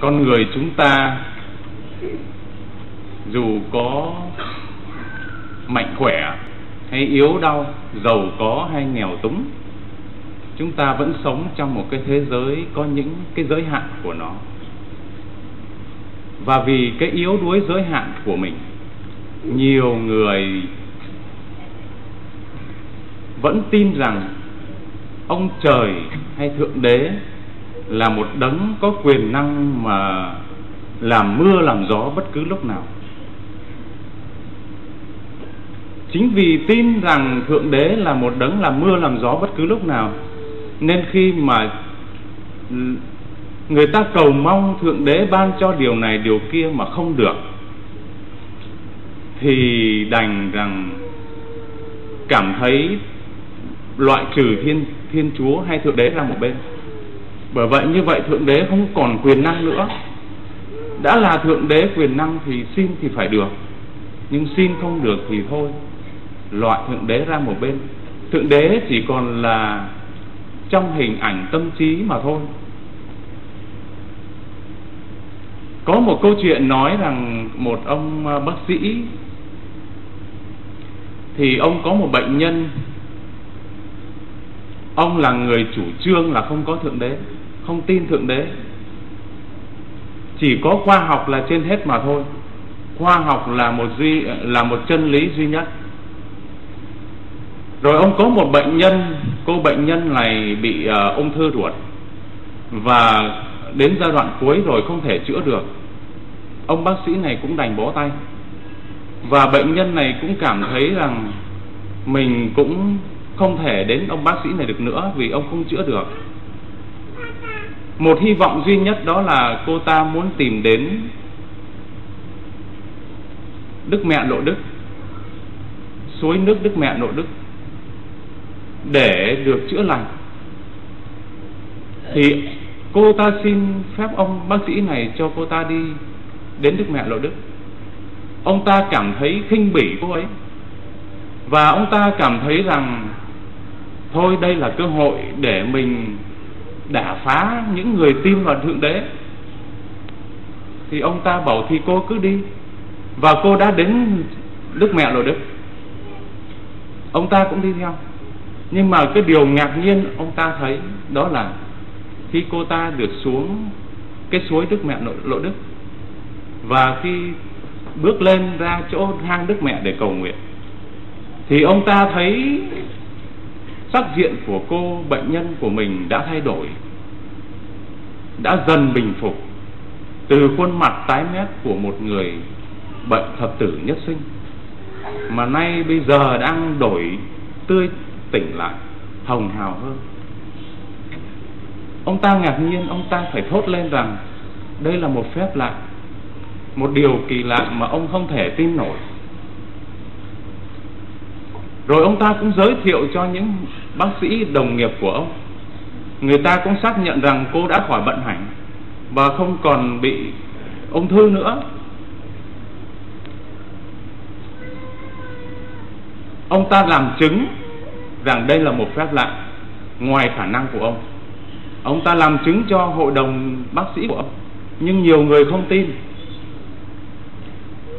con người chúng ta dù có mạnh khỏe hay yếu đau, giàu có hay nghèo túng, chúng ta vẫn sống trong một cái thế giới có những cái giới hạn của nó. Và vì cái yếu đuối giới hạn của mình, nhiều người vẫn tin rằng ông trời hay thượng đế là một đấng có quyền năng mà làm mưa làm gió bất cứ lúc nào. Chính vì tin rằng thượng đế là một đấng làm mưa làm gió bất cứ lúc nào, nên khi mà người ta cầu mong thượng đế ban cho điều này, điều kia mà không được, thì đành rằng cảm thấy loại trừ thiên thiên chúa hay thượng đế ra một bên. Bởi vậy, như vậy thượng đế không còn quyền năng nữa. Đã là thượng đế quyền năng thì xin thì phải được. Nhưng xin không được thì thôi. Loại thượng đế ra một bên. Thượng đế chỉ còn là trong hình ảnh tâm trí mà thôi. Có một câu chuyện nói rằng một ông ờ, bác sĩ thì ông có một bệnh nhân ông là người chủ trương là không có thượng đế không tin thượng đế. Chỉ có khoa học là trên hết mà thôi. Khoa học là một duy là một chân lý duy nhất. Rồi ông có một bệnh nhân cô bệnh nhân này bị uh, ung thư ruột. Và đến giai đoạn cuối rồi không thể chữa được. Ông bác sĩ này cũng đành bó tay. Và bệnh nhân này cũng cảm thấy rằng mình cũng không thể đến ông bác sĩ này được nữa vì ông không chữa được. Một hy vọng duy nhất đó là cô ta muốn tìm đến đức mẹ lộ đức, suối nước đức mẹ lộ đức, để được chữa lành. Thì cô ta xin phép ông bác sĩ này cho cô ta đi đến đức mẹ lộ đức. Ông ta cảm thấy khinh bỉ cô ấy, và ông ta cảm thấy rằng thôi đây là cơ hội để mình đả phá những người tin vào thượng đế. Thì ông ta bảo thì cô cứ đi. Và cô đã đến đức mẹ rồi đức ông ta cũng đi theo. Nhưng mà cái điều ngạc nhiên ông ta thấy đó là khi cô ta được xuống cái suối đức mẹ lộ đức và khi bước lên ra chỗ hang đức mẹ để cầu nguyện, thì ông ta thấy sắc diện của cô bệnh nhân của mình đã thay đổi, đã dần bình phục từ khuôn mặt tái mét của một người bệnh thập tử nhất sinh, mà nay bây giờ đang đổi tươi tỉnh lại, hồng hào hơn. Ông ta ngạc nhiên, ông ta phải thốt lên rằng đây là một phép lạ, một điều kỳ lạ mà ông không thể tin nổi rồi ông ta cũng giới thiệu cho những bác sĩ đồng nghiệp của ông. Người ta cũng xác nhận rằng cô đã khỏi bệnh hẳn và không còn bị ung thư nữa. Ông ta làm chứng rằng đây là một phép lạ ngoài khả năng của ông. Ông ta làm chứng cho hội đồng bác sĩ của ông, nhưng nhiều người không tin.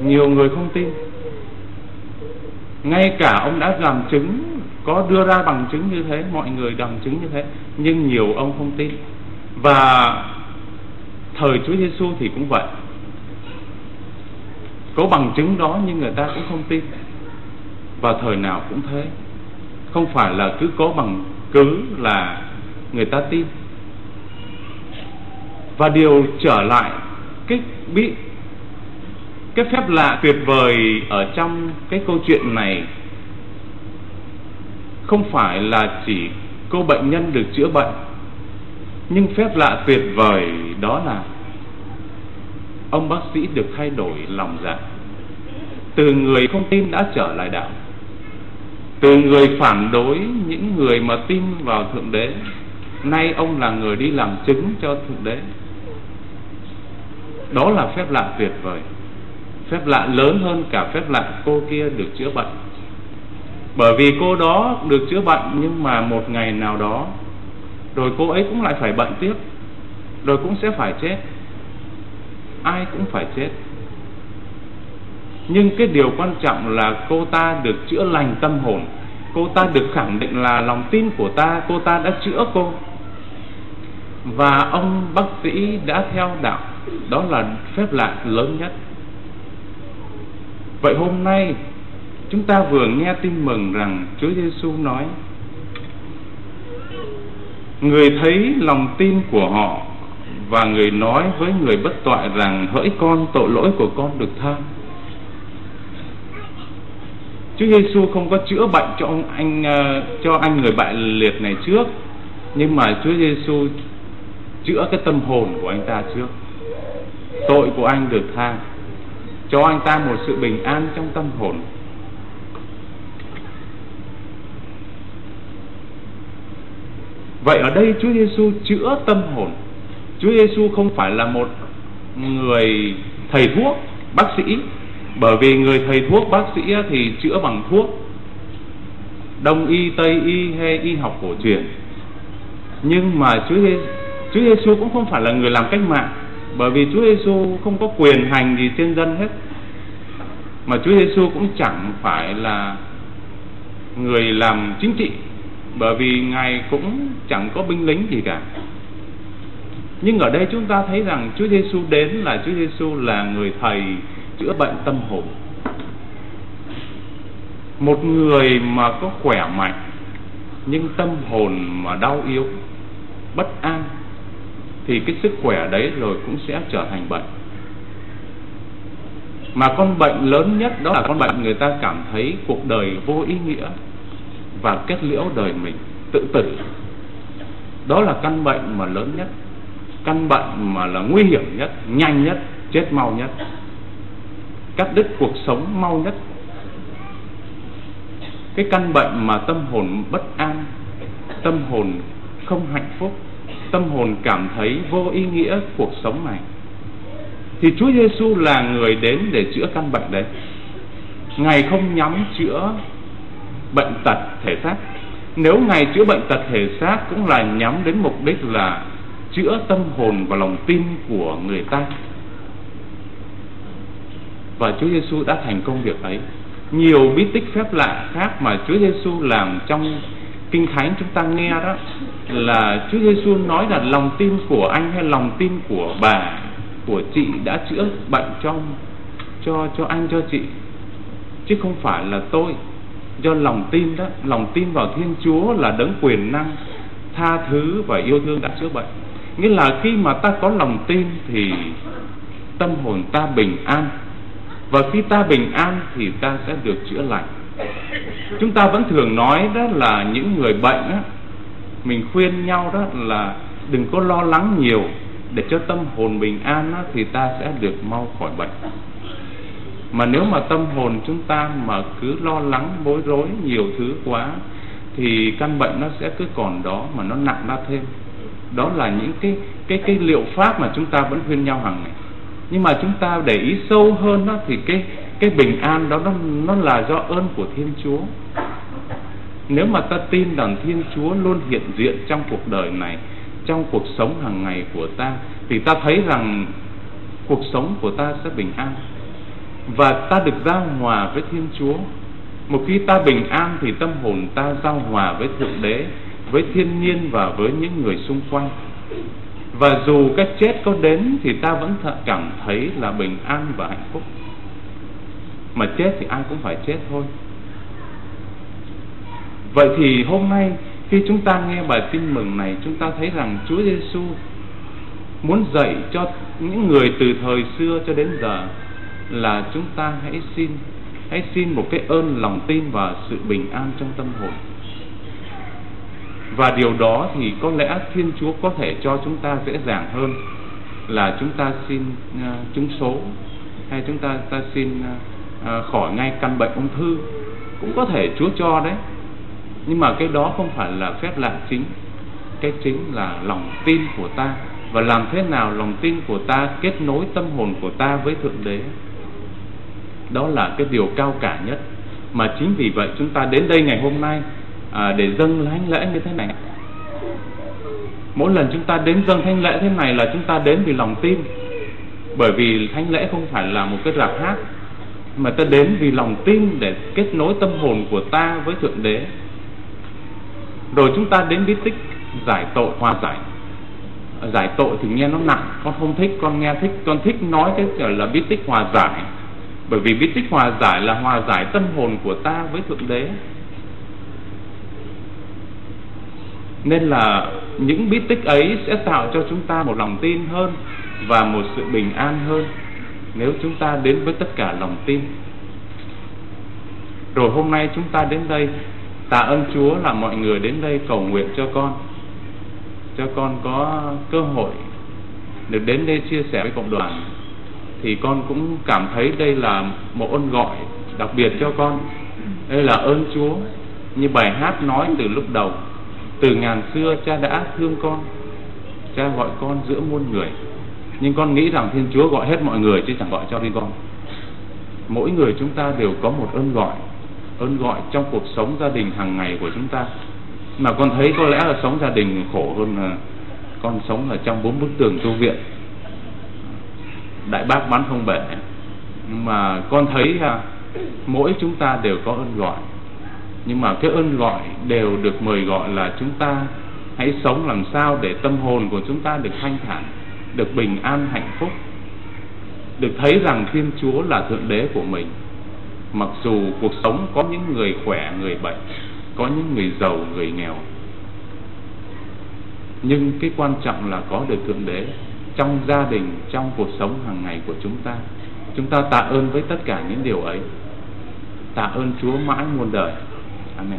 Nhiều người không tin ngay cả ông đã làm chứng, có đưa ra bằng chứng như thế, mọi người bằng chứng như thế, nhưng nhiều ông không tin. Và thời Chúa Giêsu thì cũng vậy. Có bằng chứng đó nhưng người ta cũng không tin. Và thời nào cũng thế. Không phải là cứ có bằng cứ là người ta tin. Và điều trở lại cái bị cái phép lạ tuyệt vời ở trong cái câu chuyện này không phải là chỉ cô bệnh nhân được chữa bệnh, nhưng phép lạ tuyệt vời đó là ông bác sĩ được thay đổi lòng dạ. Từ người không tin đã trở lại đạo. Từ người phản đối những người mà tin vào thượng đế, nay ông là người đi làm chứng cho thượng đế. Đó là phép lạ tuyệt vời phép lạ lớn hơn cả phép lạ cô kia được chữa bệnh. Bởi vì cô đó được chữa bệnh nhưng mà một ngày nào đó, rồi cô ấy cũng lại phải bận tiếp, rồi cũng sẽ phải chết. Ai cũng phải chết. Nhưng cái điều quan trọng là cô ta được chữa lành tâm hồn. Cô ta được khẳng định là lòng tin của ta, cô ta đã chữa cô. Và ông bác sĩ đã theo đạo, đó là phép lạ lớn nhất vậy hôm nay, chúng ta vừa nghe tin mừng rằng Chúa Giêsu nói, người thấy lòng tin của họ và người nói với người bất toại rằng hỡi con, tội lỗi của con được tha. Chúa Giêsu không có chữa bệnh cho ông, anh ờ, cho anh người bại liệt này trước, nhưng mà Chúa Giêsu chữa cái tâm hồn của anh ta trước. Tội của anh được tha cho anh ta một sự bình an trong tâm hồn. Vậy ở đây Chúa Giêsu chữa tâm hồn. Chúa Giêsu không phải là một người thầy thuốc, bác sĩ. Bởi vì người thầy thuốc, bác sĩ thì chữa bằng thuốc. Đông y, tây y hay y học cổ truyền. Nhưng mà Chúa Giêsu Chúa Giêsu cũng không phải là người làm cách mạng bởi vì Chúa Giêsu không có quyền hành gì trên dân hết. Mà Chúa Giêsu cũng chẳng phải là người làm chính trị. Bởi vì ngài cũng chẳng có binh lính gì cả. Nhưng ở đây chúng ta thấy rằng Chúa Giêsu đến là Chúa Giêsu là người thầy chữa bệnh tâm hồn. Một người mà có khỏe mạnh, nhưng tâm hồn mà đau yếu, bất an thì cái sức khỏe đấy rồi cũng sẽ trở thành bệnh. Mà con bệnh lớn nhất đó là con bệnh người ta cảm thấy cuộc đời vô ý nghĩa và kết liễu đời mình, tự tử. Đó là căn bệnh mà lớn nhất, căn bệnh mà là nguy hiểm nhất, nhanh nhất, chết mau nhất, cắt đứt cuộc sống mau nhất. Cái căn bệnh mà tâm hồn bất an, tâm hồn không hạnh phúc tâm hồn cảm thấy vô ý nghĩa cuộc sống này, thì Chúa Giêsu là người đến để chữa căn bệnh đấy. Ngài không nhắm chữa bệnh tật thể xác. Nếu ngài chữa bệnh tật thể xác cũng là nhắm đến mục đích là chữa tâm hồn và lòng tin của người ta. Và Chúa Giêsu đã thành công việc ấy. Nhiều bí tích phép lạ khác mà Chúa Giêsu làm trong kinh thánh chúng ta nghe đó, là Chúa Giêsu nói là lòng tin của anh hay lòng tin của bà, của chị đã chữa bệnh cho cho cho anh, cho chị. Chứ không phải là tôi. Do lòng tin đó, lòng tin vào Thiên Chúa là đấng quyền năng, tha thứ và yêu thương đã chữa bệnh. Nghĩa là khi mà ta có lòng tin thì tâm hồn ta bình an. Và khi ta bình an thì ta sẽ được chữa lành chúng ta vẫn thường nói đó là những người bệnh á, mình khuyên nhau đó là đừng có lo lắng nhiều để cho tâm hồn bình an á, thì ta sẽ được mau khỏi bệnh. Mà nếu mà tâm hồn chúng ta mà cứ lo lắng bối rối nhiều thứ quá thì căn bệnh nó sẽ cứ còn đó mà nó nặng ra thêm. Đó là những cái cái cái liệu pháp mà chúng ta vẫn khuyên nhau hàng ngày. Nhưng mà chúng ta để ý sâu hơn đó thì cái cái bình an đó, nó nó là do ơn của Thiên Chúa. Nếu mà ta tin rằng Thiên Chúa luôn hiện diện trong cuộc đời này, trong cuộc sống hàng ngày của ta, thì ta thấy rằng cuộc sống của ta sẽ bình an. Và ta được giao hòa với Thiên Chúa. Một khi ta bình an thì tâm hồn ta giao hòa với Thượng Đế, với thiên nhiên và với những người xung quanh. Và dù cái chết có đến thì ta vẫn cảm thấy là bình an và hạnh phúc mà chết thì ai cũng phải chết thôi. Vậy thì hôm nay khi chúng ta nghe bài tin mừng này chúng ta thấy rằng Chúa Giêsu muốn dạy cho những người từ thời xưa cho đến giờ là chúng ta hãy xin hãy xin một cái ơn lòng tin và sự bình an trong tâm hồn. Và điều đó thì có lẽ Thiên Chúa có thể cho chúng ta dễ dàng hơn là chúng ta xin à, uh, trúng số hay chúng ta ta xin uh, À, khỏi ngay căn bệnh ung thư cũng có thể Chúa cho đấy. Nhưng mà cái đó không phải là phép lạ chính. Cái chính là lòng tin của ta. Và làm thế nào lòng tin của ta kết nối tâm hồn của ta với thượng đế? Đó là cái điều cao cả nhất. Mà chính vì vậy chúng ta đến đây ngày hôm nay à, để dâng thánh lễ như thế này. Mỗi lần chúng ta đến dâng thánh lễ thế này là chúng ta đến vì lòng tin. Bởi vì thánh lễ không phải là một cái rạp hát mà ta đến vì lòng tin để kết nối tâm hồn của ta với thượng đế. Rồi chúng ta đến bí tích giải tội hòa giải. Giải tội thì nghe nó nặng, con không thích, con nghe thích, con thích nói cái kiểu là bí tích hòa giải. Bởi vì bí tích hòa giải là hòa giải tâm hồn của ta với thượng đế. Nên là những bí tích ấy sẽ tạo cho chúng ta một lòng tin hơn và một sự bình an hơn nếu chúng ta đến với tất cả lòng tin. Rồi hôm nay chúng ta đến đây, tạ ơn Chúa là mọi người đến đây cầu nguyện cho con. Cho con có cơ hội được đến đây chia sẻ với cộng đoàn, thì con cũng cảm thấy đây là một ơn gọi đặc biệt cho con. Đây là ơn Chúa, như bài hát nói từ lúc đầu, từ ngàn xưa cha đã thương con, cha gọi con giữa muôn người nhưng con nghĩ rằng thiên chúa gọi hết mọi người chứ chẳng gọi cho riêng con. Mỗi người chúng ta đều có một ơn gọi ơn gọi trong cuộc sống gia đình hàng ngày của chúng ta. Mà con thấy có lẽ là sống gia đình khổ hơn là con sống ở trong bốn bức tường tu viện. Đại bác bán không bể. Mà con thấy là mỗi chúng ta đều có ơn gọi. Nhưng mà cái ơn gọi đều được mời gọi là chúng ta hãy sống làm sao để tâm hồn của chúng ta được thanh thản được bình an hạnh phúc, được thấy rằng thiên chúa là thượng đế của mình. Mặc dù cuộc sống có những người khỏe, người bệnh, có những người giàu, người nghèo, nhưng cái quan trọng là có được thượng đế trong gia đình, trong cuộc sống hàng ngày của chúng ta. Chúng ta tạ ơn với tất cả những điều ấy. Tạ ơn chúa mãi muôn đời. Amen.